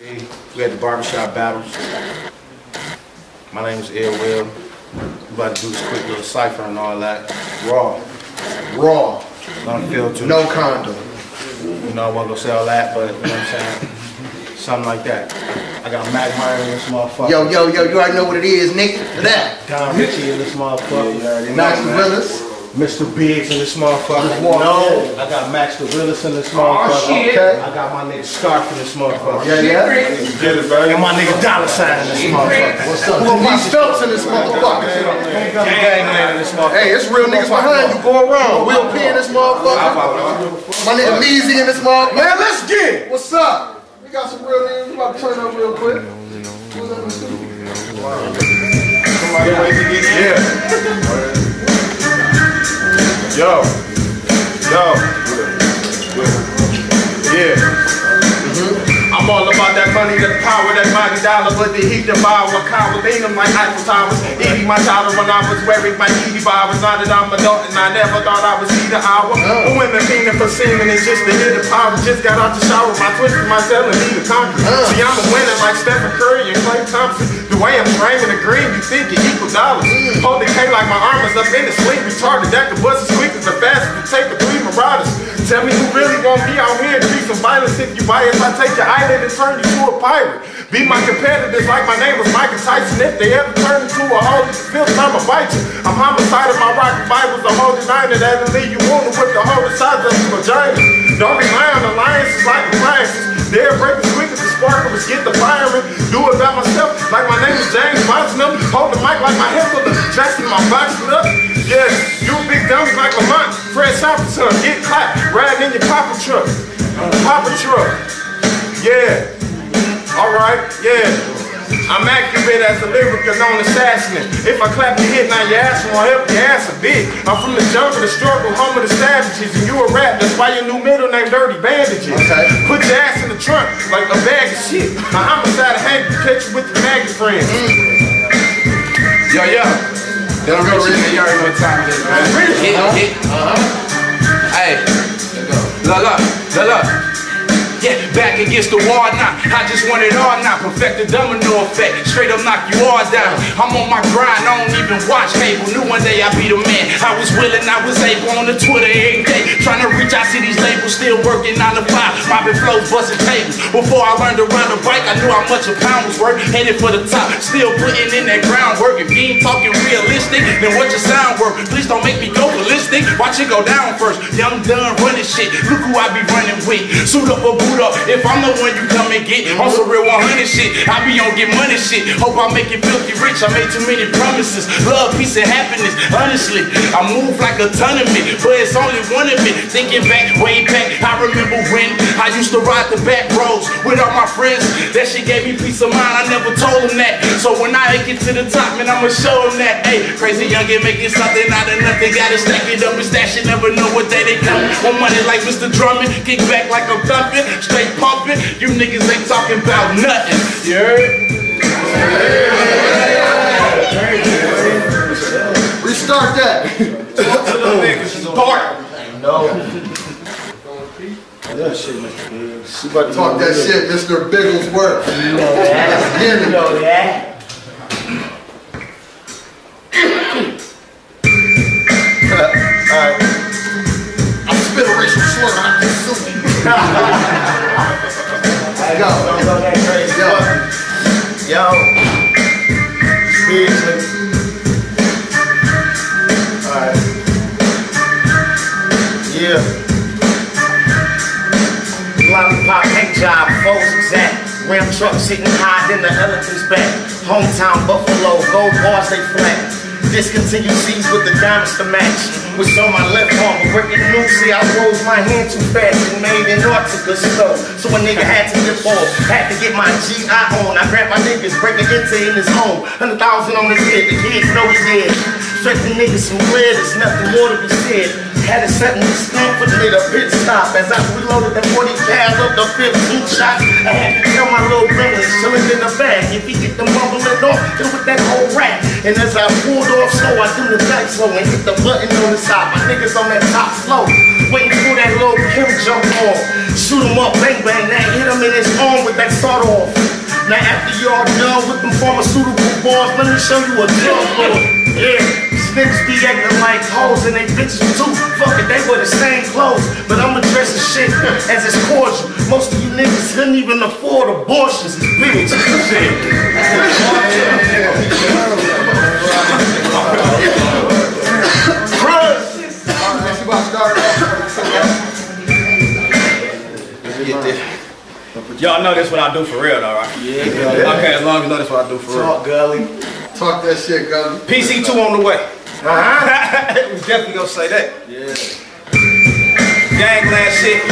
We had the barbershop battles. My name is Ill Will. We about to do this quick little cipher and all that. Raw. Raw. Unfiltered. No condom. You know, I wasn't gonna say all that, but you know what I'm saying? Something like that. I got Mackk Myron in this motherfucker. Yo, yo, yo, you already know what it is, Nick. That. Don Richie in this motherfucker. Max Willis. Mr. Biggz in this motherfucker. No. I got Max the Willis oh, in this motherfucker. shit. Okay. I got my nigga Scarf in this motherfucker. Yeah, yeah. And my nigga Dollar Sign in this motherfucker. What's up? Denise Phelps in this motherfucker. Gangland in this motherfucker. Hey, it's real niggas behind you. Go around. Will P in this motherfucker. My nigga Meezy in this motherfucker. Man, let's get it. What's up? We got some real niggas. We about to turn up real quick. Who's up in the studio? Somebody wait to get in. Yo. Yo. Yeah. All about that money, that power, that mighty dollar, but the heat devour cower, lean them like Eiffel Towers. Eating my child when I was wearing my Edie bars. Now that I'm adult and I never thought I would see the hour. But women fiending for semen and just to hit the power. Just got out the shower, my twisted myself and need a concrete. See, I'm a winner like Stephen Curry and Klay Thompson. The way I'm framing the green, you think it equal dollars. Hold the K like my arm is up in the sleep retarded. That the bus is quick as the fastest to take the three marauders. Tell me who really want me out here and do some violence if you bias. I take your eyelid and turn you to a pirate. Be my competitors like my name was Michael Tyson. If they ever turn into a in the filth, I'ma bite you. I'm homicidal, my rocket Bible's a whole designer that'll leave you wounded with the whole size of your vagina. Don't rely on alliances like appliances. They'll break as quick as the sparklers get the firing. Do it by myself like my name is James Boston. Hold the mic like my of Jackson, my box up. Yeah, you big dummy like Lamont. Fred Southerton, get clapped, riding in your papa truck. Papa truck. Yeah. Alright, yeah. I'm accurate as a lyrical known assassin. If I clap your hit, now your ass won't help your ass a bit. I'm from the jungle, the struggle, home of the savages, and you a rap. That's why your new middle name Dirty Bandages. Okay. Put your ass in the trunk like a bag of shit. My homicide Hank catch you with your maggot friends. Yo, yo. I'm real rich, you already know what time it is, man. Hit, hit. Uh-huh. Hey. Look, look, look, look. Yeah, back against the wall now. I just want it all now. Perfect the domino effect. Straight up knock you all down. I'm on my grind, I don't even watch cable. Knew one day I'd be the man. I was willing, I was able on the Twitter every day. Trying to reach out to these labels, still working 9 to 5. Mopping flows, busting tables. Before I learned to ride a bike, I knew how much a pound was worth. Headed for the top, still putting in that groundwork. If you ain't talking realistic, then what your sound work? Please don't make me go ballistic. Watch it go down first. Young done running shit. Look who I be running with. Suit up or boot up. If I'm the one you come and get, on some real 100 shit. I be on get money shit. Hope I make it filthy rich. I made too many promises. Love, peace, and happiness. Honestly, I move like a ton of me, but it's only one of me. Thinking back, way back, I remember when I used to ride the back roads with all my friends. That shit gave me peace of mind. I never told them that. So when I get to the top, man, I'ma show them that. Hey, crazy youngin' making something out of nothing. Gotta stack it up and stash it. Never know what day they come. Want money like Mr. Drummond. Kick back like I'm thumping. Straight pumping. You niggas ain't talking about nothing. You heard? Restart that. Start. That shit, Mr. Biggz. You about to talk that shit, Mr. Bigglesworth. Let's get it. Alright. Sitting high in the elephant's back. Hometown Buffalo, gold bars they flat. Discontinued seeds with the diamonds to match. Was on my left arm, breaking news, see I rose my hand too fast and made an Antarctica slow. So a nigga had to dip off, had to get my GI on. I grabbed my niggas, breaking into in his home. Hundred thousand on his head, the kids know he. Straight the niggas some lead, there's nothing more to be said. Had set in the for a pit stop as I reloaded the 40 cal of the 15 shots. I had to tell my little brother, chillin' in the bag. If he get the mumble mumbling off, then with that whole rack. And as I pulled off slow, I do the back slow and hit the button on the side. My niggas on that top slow, waiting for that little K jump off. Shoot him up, bang bang, now hit him in his arm with that sawed off. Now after y'all done with them pharmaceutical bars, let me show you a drug lord. Yeah, niggas be acting like hoes and they bitches too. Fuck it, they wear the same clothes, but I'm addressing shit as it's cordial. Most of you niggas couldn't even afford abortions, it's bills. Shit. She about to start off. Y'all know this what I do for real though, right? Yeah. Okay, as long as you know this what I do for real. Talk gully. Talk that shit, Gully. PC2 on the way. Uh-huh. we definitely gonna say that. Yeah. Gangland shit.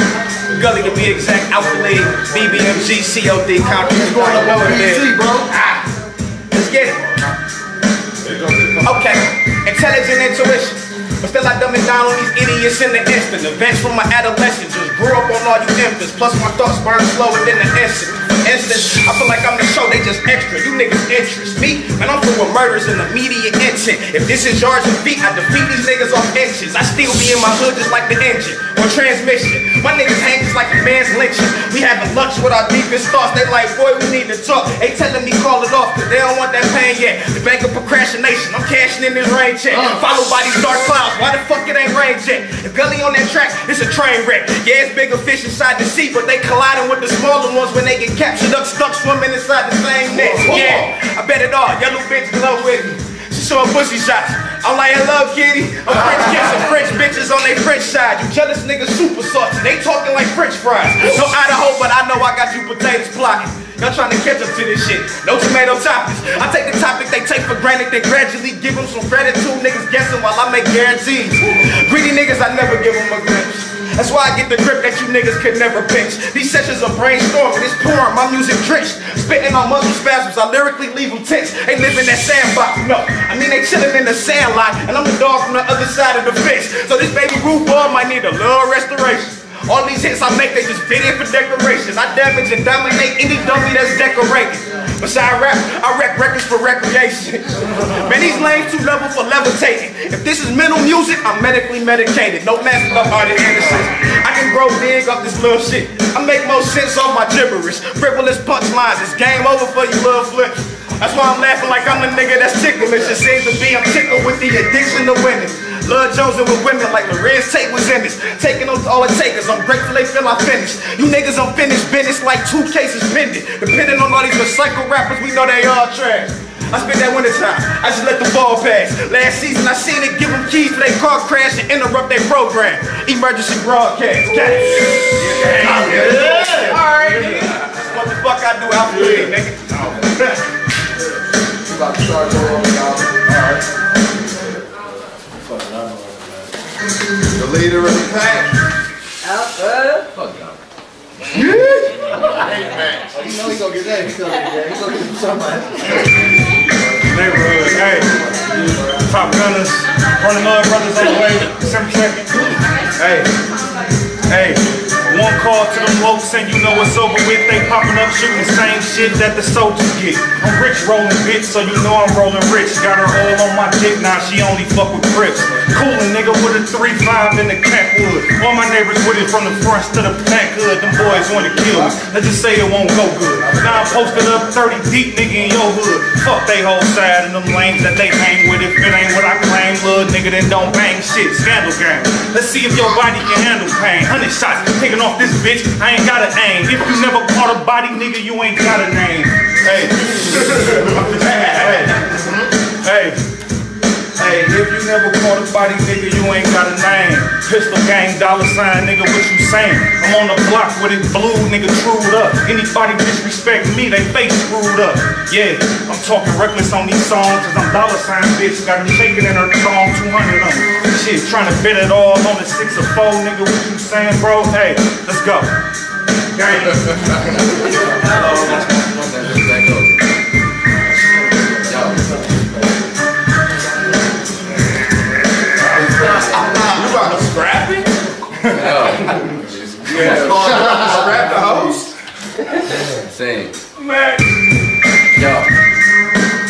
Gully to be exact. Alpha League, BBMG, COD, concrete. Going up on Going BT, bro. Ah, let's get it. Okay, intelligent intuition. But still I dumb it down on these idiots in the instant. Events from my adolescence just grew up on all you infants. Plus my thoughts burn slower than the instant. I feel like I'm the show, they just extra. You niggas interest me, man, I'm with murders and immediate intent. If this is yards and feet, I defeat these niggas off inches. I still be in my hood just like the engine or transmission. My niggas hang just like a man's lynching. We having lunch with our deepest thoughts. They like, boy, we need to talk. They telling me call it off, cause they don't want that pain yet. The bank of procrastination, I'm cashing in this rain check. Uh. Followed by these dark clouds. Why the fuck it ain't rain yet? If Gully on that track, it's a train wreck. Yeah, it's bigger fish inside the sea, but they colliding with the smaller ones when they get captured up, stuck swimming inside the same net. Yeah, I bet it all. Yellow bitch glow with me. She showing pussy shots. I'm like, hello, kitty. I'm French kissing French bitches on their French side. You jealous niggas super salty. They talking like French fries. No Idaho, but I know I got you potatoes plotting. Y'all trying to catch up to this shit. No tomato toppings. I take the topic they take for granted, then gradually give them some gratitude. Niggas guessing while I make guarantees. Greedy niggas, I never give them a glimpse. That's why I get the grip that you niggas could never pinch. These sessions are brainstorming, it's pouring, my music drenched. Spitting on muscle spasms, I lyrically leave them tense. They live in that sandbox, no. I mean, they chilling in the sand lot, and I'm the dog from the other side of the fence. So this baby roof ball might need a little restoration. All these hits I make, they just fit in for decoration. I damage and dominate any dummy that's decorated. Beside rap, I wreck records for recreation. Man, these lanes too level for levitating. If this is mental music, I'm medically medicated. No master of art and innocence. I can grow big off this little shit. I make more sense off my gibberish. Frivolous punchlines. It's game over for you little flip. That's why I'm laughing like I'm the nigga that's ticklish. It seems to be I'm tickled with the addiction to winning. Love Jones and with women like Larenz Tate was in this. Taking on all it takers. I'm grateful they feel I finished. You niggas unfinished business like two cases pending. Depending on all these recycle rappers, we know they all trash. I spent that winter time. I just let the ball pass. Last season, I seen it give them keys for their car crash and interrupt their program. Emergency broadcast. It. Yeah. Alright, nigga. What the fuck I do out you, nigga? She about to start leader of the pack. Alpha. Fuck You know he gonna get that. He gonna get that. He gonna get somebody. neighborhood. Hey, Top Gunners, Running Love Brothers on the way, December 2nd. Hey, hey, one call to them folks and you know it's over with. They popping up shooting the same shit that the soldiers get. I'm rich rolling bitch, so you know I'm rolling rich. Got her all on my dick, now she only fuck with Crips. Coolin' nigga with a 3-5 in the Catwood. All my neighbors with it from the fronts to the back hood. Them boys wanna kill me. Let's just say it won't go good. Now I'm posted up 30 deep, nigga, in your hood. Fuck they whole side and them lanes that they hang with. If it ain't what I claim, little nigga, then don't bang shit. Scandal game. Let's see if your body can handle pain. 100 shots taking off this bitch. I ain't got a aim. If you never caught a body, nigga, you ain't got a name. Hey. hey. Hey. Hey, if you never caught a body, nigga, you ain't got a name. Pistol gang, dollar sign, nigga, what you saying? I'm on the block with it blue, nigga, trued up. Anybody disrespect me, they face screwed up. Yeah, I'm talking reckless on these songs, cause I'm dollar sign, bitch. Got her shaking in her thong, 200 on it. Shit, trying to bet it all on the 6 or 4, nigga, what you saying, bro? Hey, let's go. Gang. You Scrap the host? Same. Man. Yo.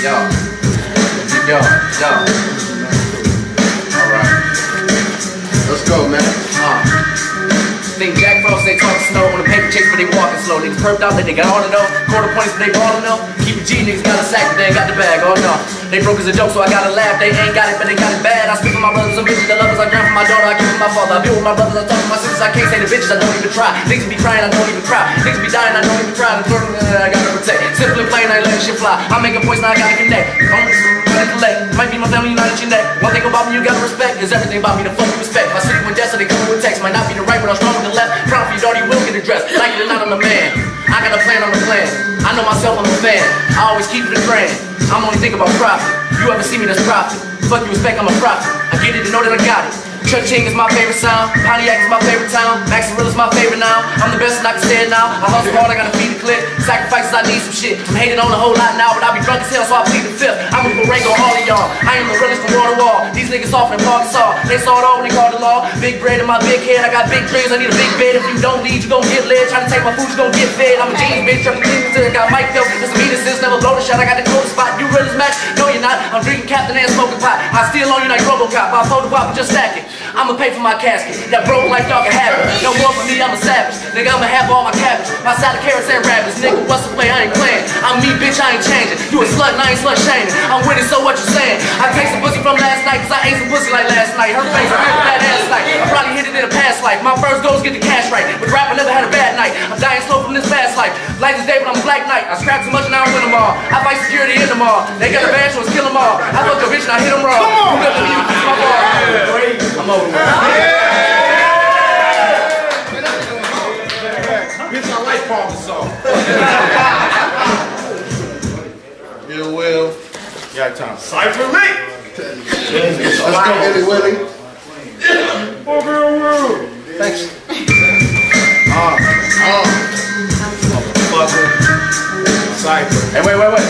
Yo. Yo. Yo. On chase, but they walking slow. Niggas perked out, they got all of those. Quarter points, but they ballin' though. Keep it G, niggas got a sack, but they ain't got the bag. Oh no. They broke as a joke, so I gotta laugh. They ain't got it, but they got it bad. I speak for my brothers and bitches, the lovers. I grind for my daughter, I give for my father. I build with my brothers, I talk for my sisters. I can't say the bitches, I don't even try. Niggas be crying, I don't even cry. Niggas be dying, I don't even cry. The third I gotta protect. Simply and plain, I letting shit fly. I'm making points, now I gotta connect. I'm collect. Might be my family, united your neck. One thing about me you gotta respect is everything about me the fuck you respect. My city went death, so they come with text. Might not be the right, but I'm strong with the left. Get. Like it or not, I'm the man. I got a plan on the plan. I know myself, I'm a fan. I always keep it a grand. I'm only thinking about profit. You ever see me that's profit? Fuck you respect, I'm a profit. I get it to know that I got it. Churching is my favorite sound. Pontiac is my favorite town. Maxwell is my favorite now. I'm the best and I can it now. I hustle hard, I gotta feed the clip. Sacrifices, I need some shit. I'm hating on a whole lot now, but I be drunk as hell, so I plead the fifth. I'm a on all of y'all. I am the realest from wall to wall. These niggas off in Arkansas. They saw it all when they called the law. Big bread in my big head. I got big dreams. I need a big bed. If you don't lead, you gon' get led. Try to take my food, you gon' get fed. I'm a genius, bitch. I'm a genius. I got Mic Phelps. That's a meter since never blow the shot. I got the coldest spot. You realest match? No, you're not. I'm drinking Captain smoking I steal on you like Robocop. I fold the and just stack it. I'ma pay for my casket. That broke life dog can have it. No more for me, I'm a savage. Nigga, I'ma have all my cabbage. My salad, carrots, and rabbits. Nigga, what's the play? I ain't playing. I'm me, bitch, I ain't changing. You a slut, and I ain't slut shaming. I'm winning, so what you saying? I take some pussy from last night, cause I ate some pussy like last night. Her face, I that ass night. I probably hit it in a past life. My first goal is get the cash right. But rap, I never had a bad night. I'm dying slow from this fast life. Life is day, but I'm a black knight. I scrap too much and I don't win them all. I fight security in them all. They got a badge, so let's kill them all. I fuck a bitch and I hit them raw. Who got Willie. Thanks. Uh, uh. Fucker. Cypher. Hey, wait, wait, wait.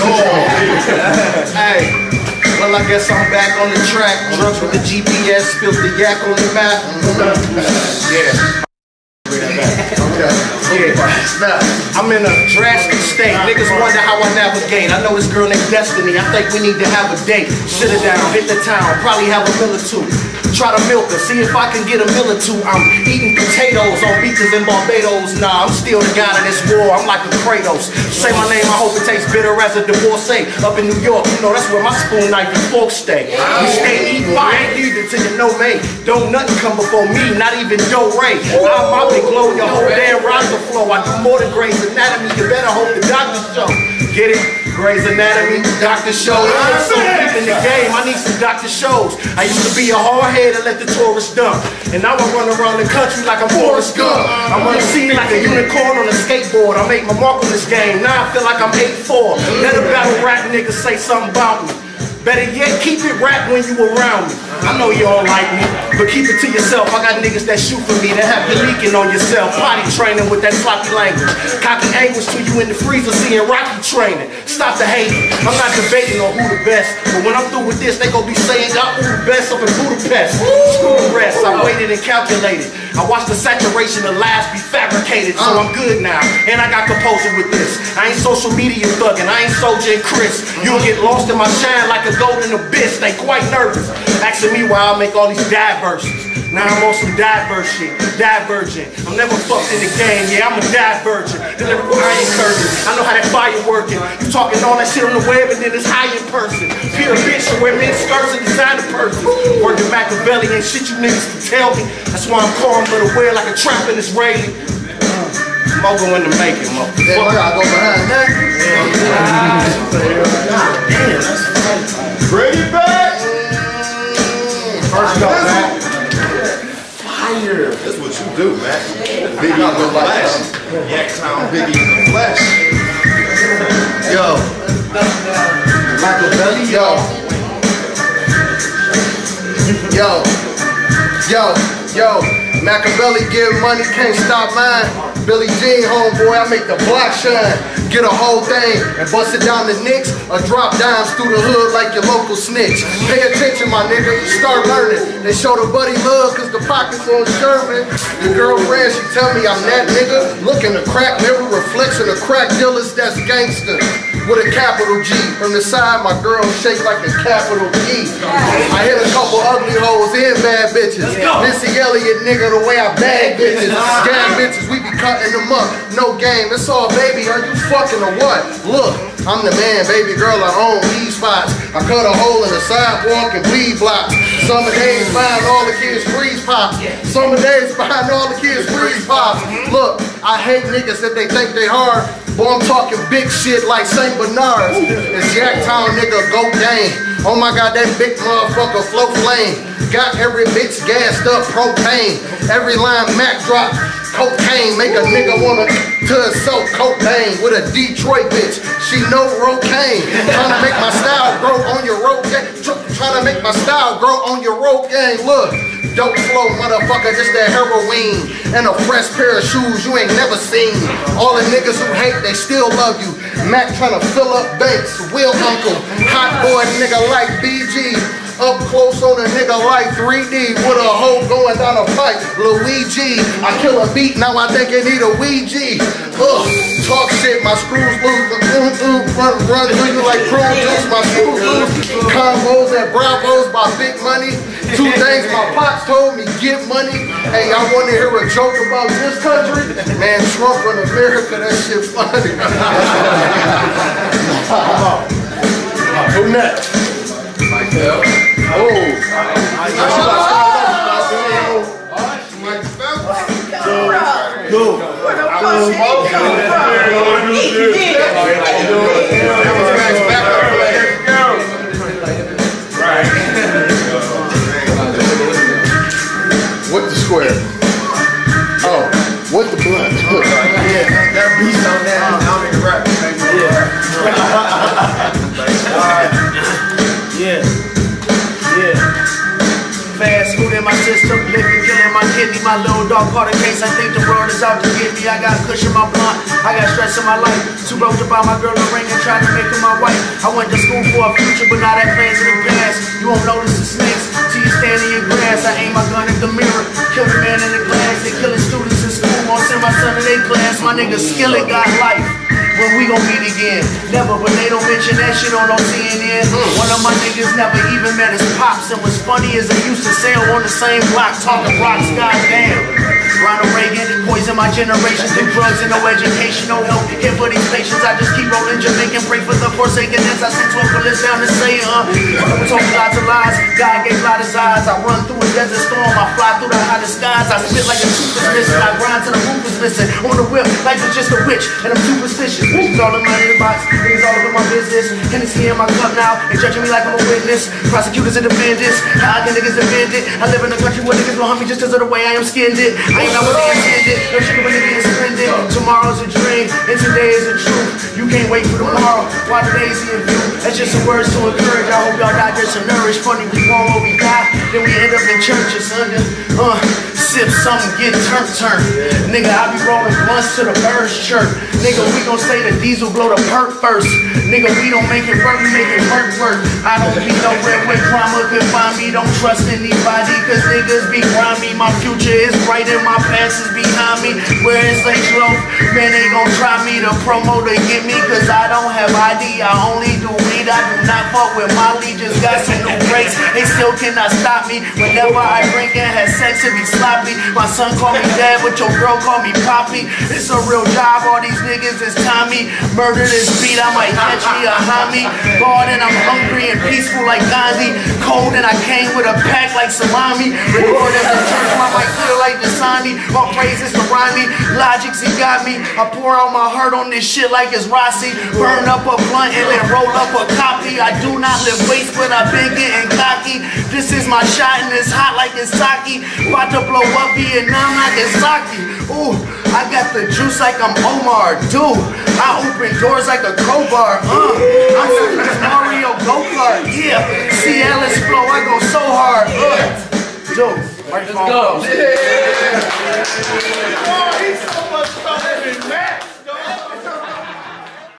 oh, Hey, well I guess I'm back on the track. Drunk with the GPS, spilled the yak on the map. Yeah. I'm in a drastic state. Niggas wonder how I navigate. I know this girl named Destiny. I think we need to have a date. Sit her down, hit the town, probably have a meal or two. Try to milk her, see if I can get a meal or two. I'm eating potatoes on beaches in Barbados. Nah, I'm still the guy in this war. I'm like a Kratos. Say my name, I hope it tastes bitter as a divorcee. Up in New York, you know that's where my spoon knife and fork stay. We stay eat fire, leaving till you know me. Don't nothing come before me, not even Joe Ray. I'm and glow your whole damn roster flow. I do more than Grey's Anatomy. You better hope the doctor show. Get it? Grey's Anatomy, doctor show. I'm so deep in the game. I need some doctor shows. I used to be a hard head and let the tourists dump. And now I run around the country like I'm Forrest Gump. I'm the scene like a unicorn on a skateboard. I make my mark on this game. Now I feel like I'm 8'4. Let a battle rap nigga say something about me. Better yet, keep it rap when you around me. I know you all like me, but keep it to yourself. I got niggas that shoot for me, that have you leaking on yourself. Potty training with that sloppy language. Cocky angles to you in the freezer, seeing Rocky training. Stop the hating. I'm not debating on who the best, but when I'm through with this, they gon' be saying, who the best up in Budapest. Screw the rest, I waited and calculated. I watched the saturation of lies be fabricated, so I'm good now. And I got composure with this. I ain't social media thugging, I ain't soldier and Chris. You'll get lost in my shine like a golden abyss. They quite nervous. Asking me why I make all these diversions. Now I'm on some diverse shit, divergent. I'm never fucked in the game, yeah, I'm a divergent. Deliverable iron curtain. I know how that fire working. You talking all that shit on the web and then it's high in person. Pure bitch and wear men's skirts and designer purses. Working Machiavelli and shit you niggas can tell me. That's why I'm calm but aware like a trap in Israeli. Uh, Mogo in the making, I motherfucker. gotta go behind that. Biggie in the flesh. Yaktown Biggie in the flesh. Yo. Machiavelli, yo. Yo. Yo. Yo. Machiavelli give money, can't stop mine. Billie Jean, homeboy, I make the block shine. Get a whole thing and bust it down the nicks or drop dimes through the hood like your local snitch. Pay attention, my nigga, start learning. They show the buddy love cause the pockets on Sherman. Your girlfriend, she tell me I'm that nigga. Look in the crack mirror, reflection of crack dealers, that's gangster. with a capital G. From the side, my girl shake like a capital E. I hit a couple ugly hoes and bad bitches. Missy Elliott, nigga, the way I bag bitches. Gang bitches, we be cutting them up. No game, it's all baby. Are you fucking or what? Look, I'm the man, baby girl. I own these spots. I cut a hole in the sidewalk and bleed blocks. Summer days buying all the kids freeze pops. Summer days buying all the kids freeze pops. Look, I hate niggas that they think they hard. Boy, I'm talking big shit like St. Bernard's. It's Jacktown nigga, go game. Oh my god, that big motherfucker flow flame. Got every bitch gassed up propane. Every line Mac drop cocaine. Make a nigga wanna to so cocaine with a Detroit bitch. She know rocaine. Trying to make my style grow on your rope game. Make my style grow on your road game. Look. Dope flow, motherfucker, just that heroin and a fresh pair of shoes you ain't never seen. All the niggas who hate, they still love you. Mac trying to fill up banks, Will Uncle, hot boy nigga like BG. Up close on a nigga like 3D with a hoe going down a pipe. Luigi, I kill a beat, now I think it need a Ouija. Ugh, talk shit, my screws loose. Mm, mm, run, run through you like prune juice, my screws loose. Combos at Bravos by big money. Two things my pops told me, get money. Hey, I want to hear a joke about this country. Man, Trump in America, that shit funny. Who next? Michael. Oh. What the square? Oh, what the blunt? That beat on that. I don't even rap. Yeah. Liquor killing my kidney. My little dog caught a case. I think the world is out to get me. I got cushion my blunt. I got stress in my life. Too broke to buy my girl a ring and try to make her my wife. I went to school for a future, but now that plans in the past. You won't notice the snakes till you stand in grass. I aim my gun at the mirror, kill the man in the glass. They killing students in school. Won't send my son to their class. My nigga Skillet got life. When we gon' meet again? Never, but they don't mention that shit on no CNN. One of my niggas never even met his pops, and what's funny is they used to sail on the same block, talking rocks, goddamn. Ronald Reagan, poison my generation through drugs and no education, no help here for these patients. I just keep rolling Jamaican, pray for the forsaken as I sent 12 bullets down to say, uh, I told lots of lies. God gave light his eyes. I run through a desert storm, I fly through the hottest skies. I spit like a. I the missing. On the whip, life is just a witch, and I'm superstitious. Bitches all in my inbox, things all over my business. Hennessy in my cup now, they judging me like I'm a witness. Prosecutors and defendants, how can niggas defend it? I live in a country where niggas will hunt me just cause of the way I am skinned it. I ain't not what they intended, no sugar when nigga is splendid. Tomorrow's a dream, and today is a truth. You can't wait for tomorrow, why today's in view. That's just some words to encourage. I hope y'all digest and nourish. Funny, we want what we got, then we end up in churches under. Uh, sip something, get turn turn. Nigga, I be rolling blunts to the birds chirp. Nigga, we gon' say the diesel blow the perk first. Nigga, we don't make it work, we make it work work. I don't be nowhere where drama can find me. Don't trust anybody, cause niggas be grimy. My future is bright and my past is behind me. Where is Lake Loaf? Man, they gon' try me to promo to get me, cause I don't have ID. I only do weed, I do not fuck with Molly. Just got some new brakes, they still cannot stop me. Whenever I drink and have sex, it be sloppy. My son call me dad, but your girl call me poppy. It's a real job, all these niggas is Tommy. Murder this beat, I might catch me a homie. Bald and I'm hungry and peaceful like Gandhi. Cold and I came with a pack like salami. Record at the church, my mic clear like Dasani. My praises to Ronnie. Logics, he got me. I pour out my heart on this shit like it's Rossi. Burn up a blunt and then roll up a copy. I do not live waste, but I've been getting cocky. This is my shot and it's hot like it's sake. About to blow up Vietnam like it's sake. Ooh, I got the juice like I'm Omar. Dude, I open doors like a crowbar. Uh, I'm Super Mario Go-Kart. Yeah, see Alice flow, I go so hard. Uh, dude, Let's go. Oh, he's so much that.